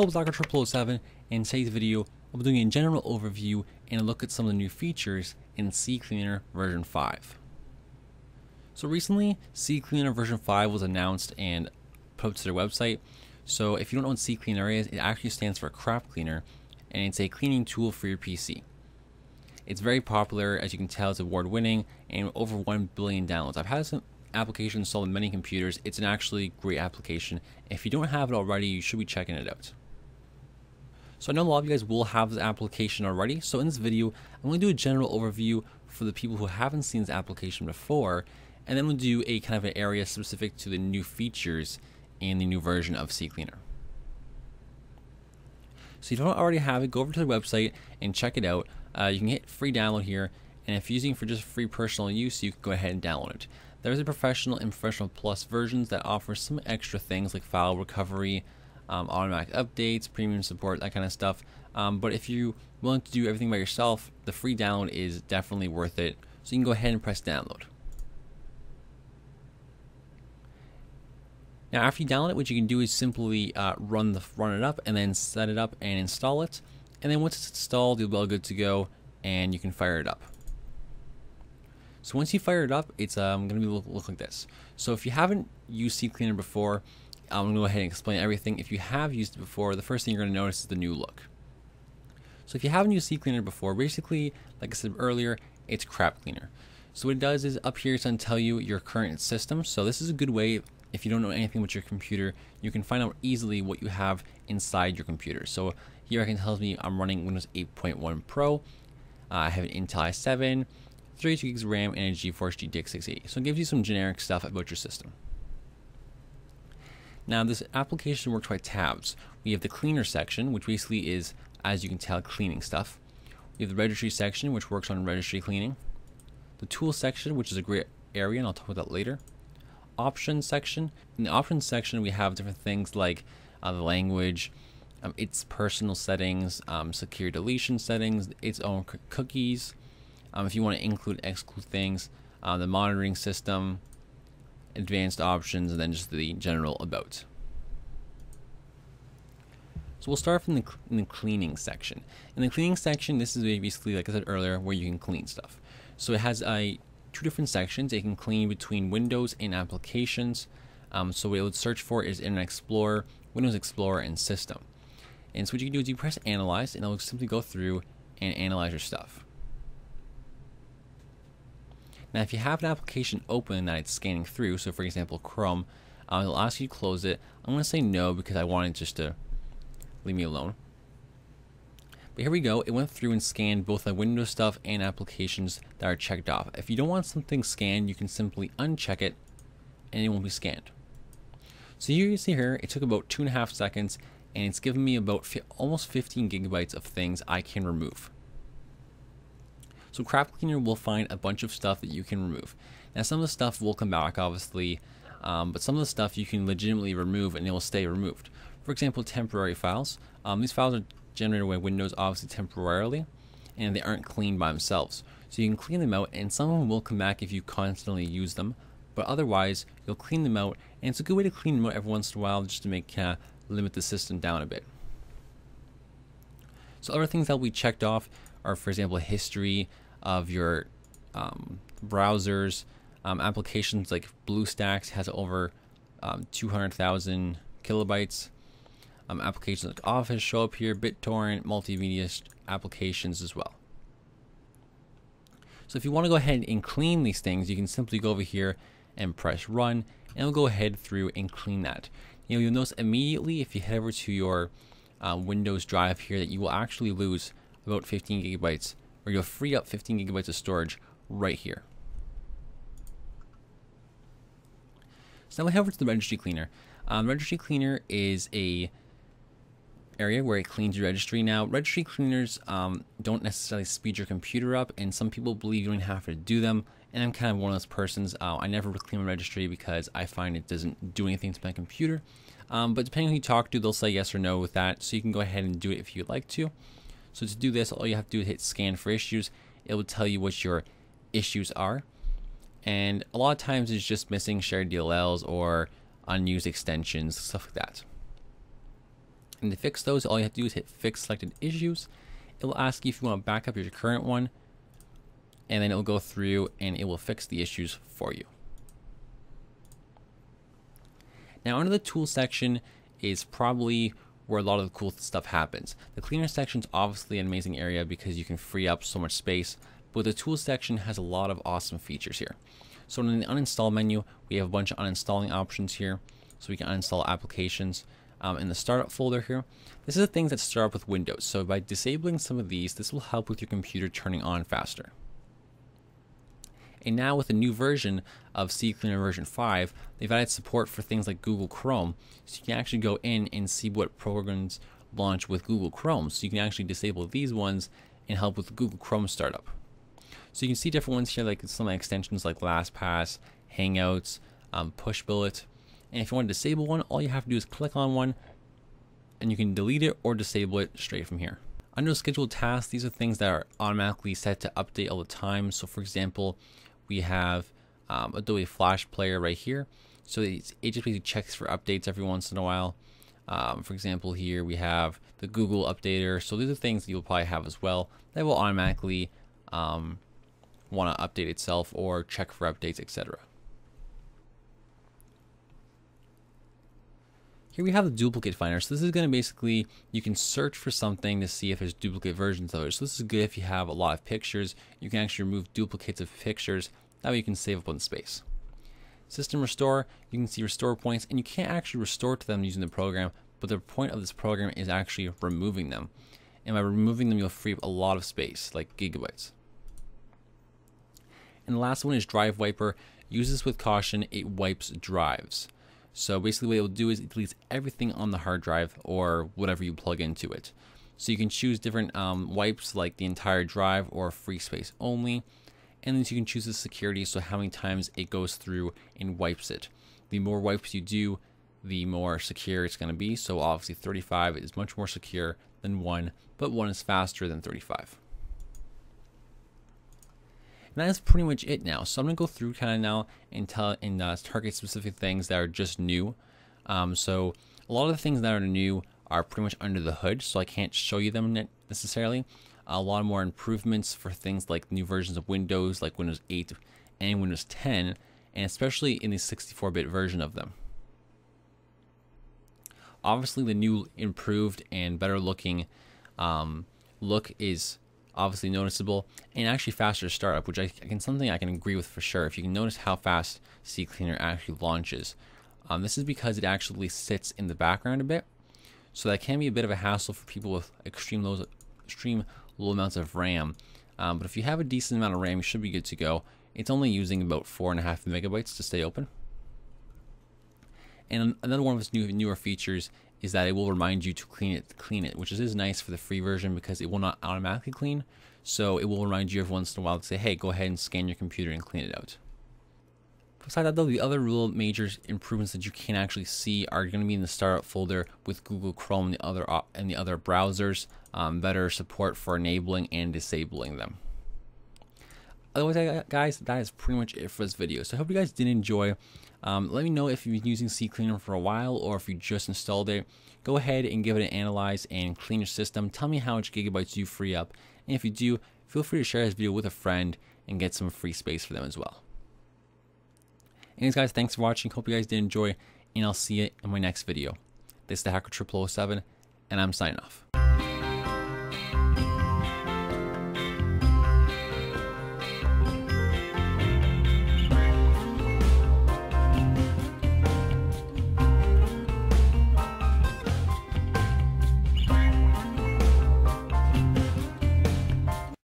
Hello, Dr. 007 and today's video I'll be doing a general overview and a look at some of the new features in CCleaner version 5. So recently, CCleaner version 5 was announced and put to their website. So if you don't know what CCleaner is, it actually stands for Crap Cleaner and it's a cleaning tool for your PC. It's very popular, as you can tell, it's award winning and over 1 billion downloads. I've had some application installed on many computers. It's an actually great application. If you don't have it already, you should be checking it out. So I know a lot of you guys will have this application already. So in this video, I'm going to do a general overview for the people who haven't seen this application before, and then we'll do a kind of an area specific to the new features in the new version of CCleaner. So if you don't already have it, go over to the website and check it out. Uh, you can hit free download here, and if you're using for just free personal use, you can go ahead and download it. There's a professional and professional plus versions that offer some extra things like file recovery, um, automatic updates, premium support, that kind of stuff. Um, but if you're willing to do everything by yourself, the free download is definitely worth it. So you can go ahead and press download. Now, after you download it, what you can do is simply uh, run the run it up and then set it up and install it. And then once it's installed, you'll be all good to go, and you can fire it up. So once you fire it up, it's um, going to look, look, like this. So if you haven't used CCleaner before, I'm going to go ahead and explain everything. If you have used it before, the first thing you're going to notice is the new look. So if you haven't used CCleaner before, basically, like I said earlier, it's crap cleaner. So what it does is up here it's going to tell you your current system. So this is a good way if you don't know anything about your computer, you can find out easily what you have inside your computer. So here I can tell me I'm running Windows 8.1 Pro. Uh, I have an Intel i7, 32 gigs of RAM, and a GeForce GTX 680. So it gives you some generic stuff about your system. Now this application works by tabs. We have the cleaner section, which basically is, as you can tell, cleaning stuff. We have the registry section, which works on registry cleaning. The tools section, which is a great area, and I'll talk about that later options section. In the options section, we have different things like uh, the language, um, its personal settings, um, secure deletion settings, its own cookies. Um, if you want to include, exclude things, uh, the monitoring system, advanced options, and then just the general about. So we'll start from the, the cleaning section. In the cleaning section, this is basically, like I said earlier, where you can clean stuff. So it has a two different sections. It can clean between Windows and applications. Um, so what it would search for is Internet Explorer, Windows Explorer, and System. And so what you can do is you press Analyze, and it'll simply go through and analyze your stuff. Now, if you have an application open that it's scanning through, so for example, Chrome, uh, it'll ask you to close it. I'm going to say no because I want it just to leave me alone. But here we go. It went through and scanned both the Windows stuff and applications that are checked off. If you don't want something scanned, you can simply uncheck it and it won't be scanned. So here you see here, it took about two and a half seconds and it's given me about almost 15 gigabytes of things I can remove. So Crap Cleaner will find a bunch of stuff that you can remove. Now some of the stuff will come back obviously, um, but some of the stuff you can legitimately remove and it will stay removed. For example, temporary files. Um, these files are generated by Windows obviously temporarily, and they aren't cleaned by themselves. So you can clean them out, and some of them will come back if you constantly use them, but otherwise you'll clean them out, and it's a good way to clean them out every once in a while just to make uh, limit the system down a bit. So other things that we checked off are, for example, history of your um, browsers, um, applications like BlueStacks has over um, 200,000 kilobytes. Um, applications like Office show up here, BitTorrent, multimedia applications as well. So if you want to go ahead and clean these things, you can simply go over here and press run, and it'll go ahead through and clean that. You know, you'll notice immediately if you head over to your uh, Windows drive here that you will actually lose about 15 gigabytes, or you'll free up 15 gigabytes of storage right here. So now we head over to the registry cleaner. Um, registry cleaner is a area where it cleans your registry. Now, registry cleaners um, don't necessarily speed your computer up, and some people believe you don't have to do them. And I'm kind of one of those persons. Uh, I never clean my registry because I find it doesn't do anything to my computer. Um, but depending on who you talk to, they'll say yes or no with that. So you can go ahead and do it if you'd like to. So to do this, all you have to do is hit scan for issues. It will tell you what your issues are. And a lot of times it's just missing shared DLLs or unused extensions, stuff like that. And to fix those, all you have to do is hit fix selected issues. It will ask you if you want to back up your current one, and then it will go through and it will fix the issues for you. Now under the tools section is probably where a lot of the cool stuff happens. The cleaner section is obviously an amazing area because you can free up so much space, but the tools section has a lot of awesome features here. So in the uninstall menu, we have a bunch of uninstalling options here. So we can uninstall applications. Um, in the startup folder here, this is the things that start up with Windows. So by disabling some of these, this will help with your computer turning on faster. And now with a new version of CCleaner version 5, they've added support for things like Google Chrome. So you can actually go in and see what programs launch with Google Chrome. So you can actually disable these ones and help with Google Chrome startup. So you can see different ones here, like some extensions like LastPass, Hangouts, um, Pushbullet. And if you want to disable one, all you have to do is click on one and you can delete it or disable it straight from here. Under scheduled tasks, these are things that are automatically set to update all the time. So for example, we have um, Adobe Flash Player right here. So it just basically checks for updates every once in a while. Um, for example, here we have the Google Updater. So these are things that you'll probably have as well that will automatically um, want to update itself or check for updates, etc. Here we have the duplicate finder. So this is going to basically, you can search for something to see if there's duplicate versions of it. So this is good if you have a lot of pictures. You can actually remove duplicates of pictures. That way you can save up on space. System restore, you can see restore points and you can't actually restore to them using the program, but the point of this program is actually removing them. And by removing them, you'll free up a lot of space, like gigabytes. And the last one is drive wiper. Use this with caution, it wipes drives. So basically what it will do is it deletes everything on the hard drive or whatever you plug into it. So you can choose different um, wipes like the entire drive or free space only. And then you can choose the security, so how many times it goes through and wipes it. The more wipes you do, the more secure it's going to be. So obviously 35 is much more secure than 1, but 1 is faster than 35. And that is pretty much it now. So I'm gonna go through kind of now and tell and uh, target specific things that are just new. Um, so a lot of the things that are new are pretty much under the hood, so I can't show you them necessarily. A lot more improvements for things like new versions of Windows, like Windows 8 and Windows 10, and especially in the 64-bit version of them. Obviously, the new improved and better looking um, look is obviously noticeable, and actually faster startup, which I can something I can agree with for sure. If you can notice how fast CCleaner actually launches, um, this is because it actually sits in the background a bit, so that can be a bit of a hassle for people with extreme low, extreme low amounts of RAM. Um, but if you have a decent amount of RAM, you should be good to go. It's only using about four and a half megabytes to stay open. And another one of its new, newer features is that it will remind you to clean it, clean it, which is nice for the free version because it will not automatically clean. So it will remind you every once in a while to say, hey, go ahead and scan your computer and clean it out. Besides that though, the other real major improvements that you can actually see are going to be in the startup folder with Google Chrome and the other, and the other browsers, um, better support for enabling and disabling them. Otherwise, guys, that is pretty much it for this video. So I hope you guys did enjoy. Um, let me know if you've been using CCleaner for a while or if you just installed it. Go ahead and give it an analyze and clean your system. Tell me how much gigabytes you free up. And if you do, feel free to share this video with a friend and get some free space for them as well. Anyways, guys, thanks for watching. Hope you guys did enjoy, and I'll see you in my next video. This is the Hacker 007, and I'm signing off.